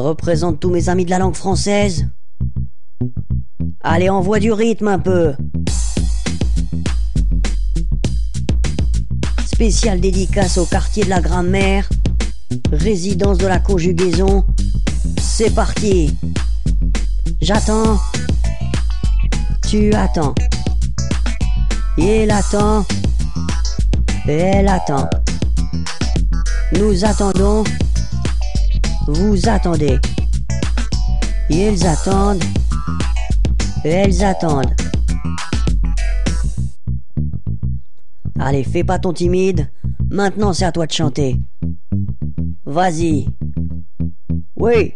représente tous mes amis de la langue française. Allez, envoie du rythme un peu. Spécial dédicace au quartier de la grammaire, résidence de la conjugaison. C'est parti. J'attends. Tu attends. Il attend. Elle attend. Nous attendons. Vous attendez. Ils attendent. Elles attendent. Allez, fais pas ton timide. Maintenant, c'est à toi de chanter. Vas-y. Oui.